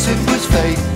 guess it was fate.